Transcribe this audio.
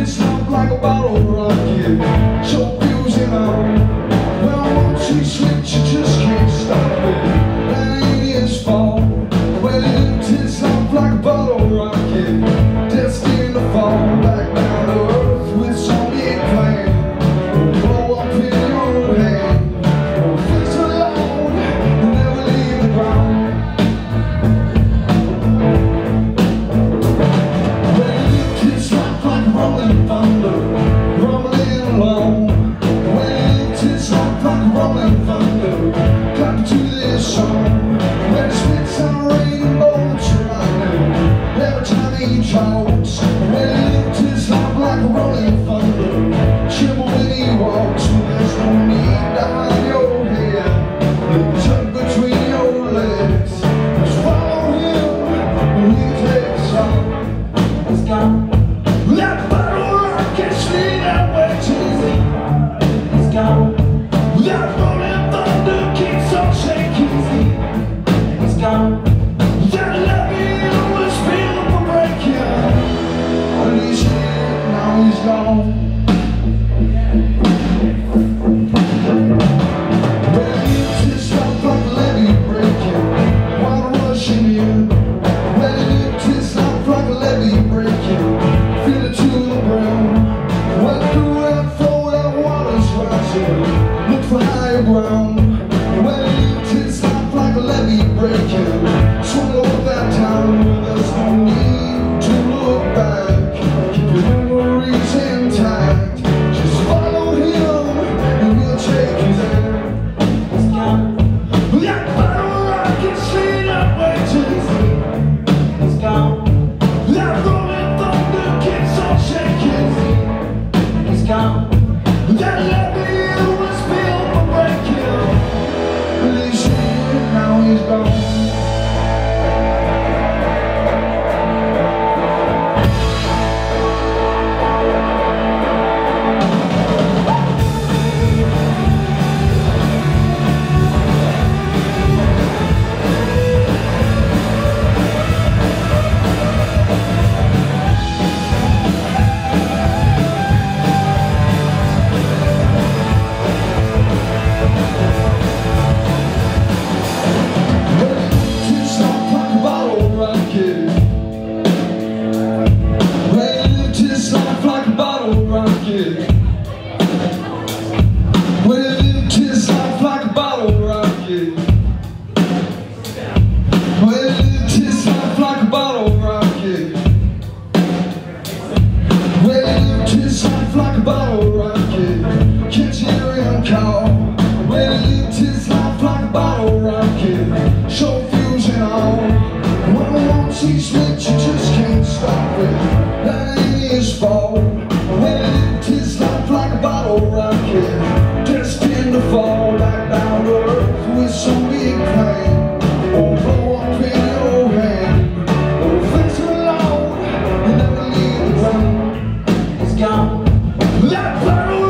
It's shaped like a bottle rocket fun, fun. Well, like a bottle rocket Show fusion on When I won't you just can't stop it. That ain't his fault. Well, you like a bottle rocket Destined to fall like down earth With some big pain Gone. Let's go!